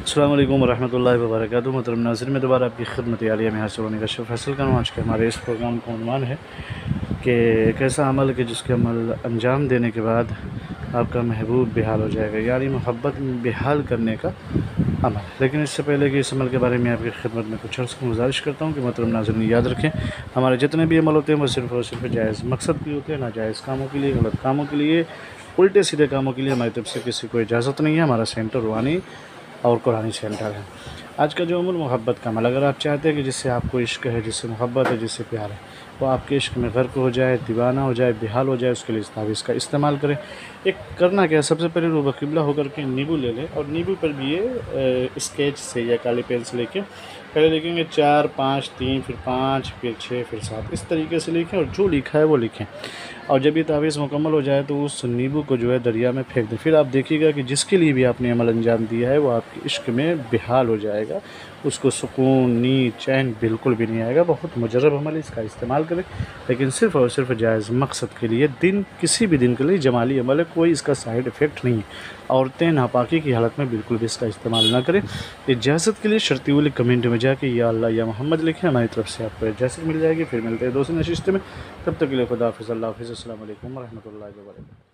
अल्लाम वरहमल वर्क मोहतरम नाजिर में दोबारा आपकी खदमत आलिया में हासिल होने का शुभ हासिल करूँ आज के हमारे इस प्रोग्राम का अनुमान है कि एक ऐसा अमल कि जिसके अमल अंजाम देने के बाद आपका महबूब बेहाल हो जाएगा यानी मोहब्बत बेहाल करने का अमल लेकिन इससे पहले कि इस अमल के बारे में आपकी खिदमत में कुछ अर्ज़ गुजारिश करता हूँ कि मोहतरम नाजरन याद रखें हमारे जितने भी अमल होते हैं वो सिर्फ़ और सिर्फ़ जायज़ मकसद के होते हैं नाजायज़ कामों के लिए गलत कामों के लिए उल्टे सीधे कामों के लिए हमारी तरफ़ से किसी को इजाज़त नहीं है हमारा सेंटर रूहानी और कुरानी सेंटर है। आज का जो अमल मोहब्बत का अमल, अगर आप चाहते हैं कि जिससे आपको इश्क है, जिससे मोहब्बत है, जिससे प्यार है, वो आपके इश्क में गर्क हो जाए, दीवाना हो जाए, बेहाल हो जाए, उसके लिए इस तावीज़ का इस्तेमाल करें। एक करना क्या है? सबसे पहले रूबा किबला होकर के नींबू ले लें और नींबू पर भी ये स्केच से या काले पेन से लेके पहले लिखेंगे चार, पाँच, तीन, फिर पाँच, फिर छः, फिर सात। इस तरीके से लिखें और जो लिखा है वो लिखें। और जब ये तावीज़ मुकम्मल हो जाए तो उस नींबू को जो है दरिया में फेंक दें। फिर आप देखिएगा कि जिसके लिए भी आपने अमल अंजाम दिया है, वो आपके इश्क में बेहाल हो जाएगा। उसको सुकून, नींद, चैन बिल्कुल भी नहीं आएगा। बहुत मुजरब अमल इसका इस्तेमाल करें। लेकिन सिर्फ़ और सिर्फ़ जायज़ मकसद के लिए, दिन, किसी भी दिन के लिए जमाली अमल है, कोई इसका साइड इफ़ेक्ट नहीं है। औरतें नापाकी की हालत में बिल्कुल भी इसका इस्तेमाल ना करें। इजाज़त के लिए शर्ती वाले कमेंट में जाके, या अल्लाह या मोहम्मद लिखें, हमारी तरफ़ से आपको इजाज़त मिल जाएगी। फिर मिलते हैं दोस्तों नशिस्त में। तब तक के लिए खुदा हाफ़ अल्लाह हाफ़ अल्लाम वरहमल वर्क